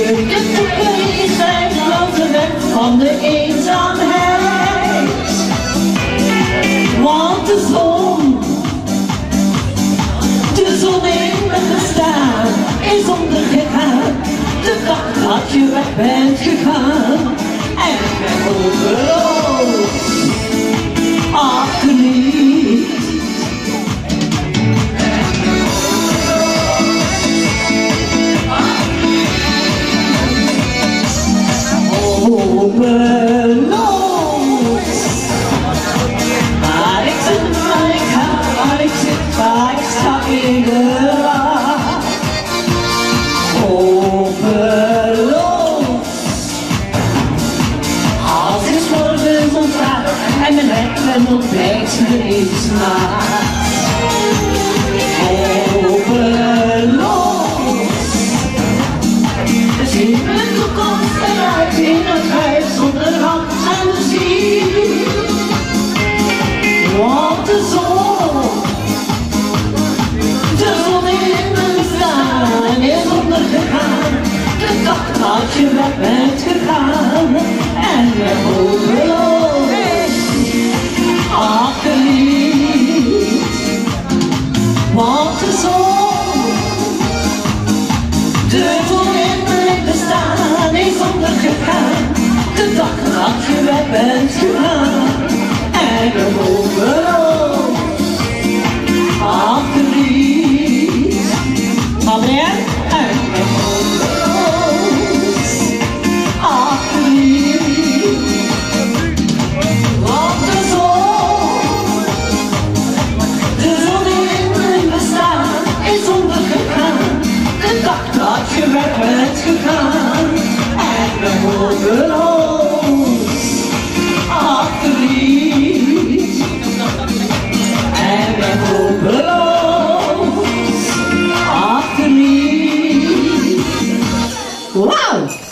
Durf je te zijn grote weg van de eenzaamheid. Want de zon, de zon in mijn bestaan is ondergegaan. De dag dat je weg bent gegaan. En ik ben hopeloos. En mijn rechter ontbijt me eens na. De simpele toekomst eruit in het huis zonder hand en muziek. Want de zon, want de zon. De mijn bestaan is ondergegaan. De dag dat je bent gegaan. En Wow!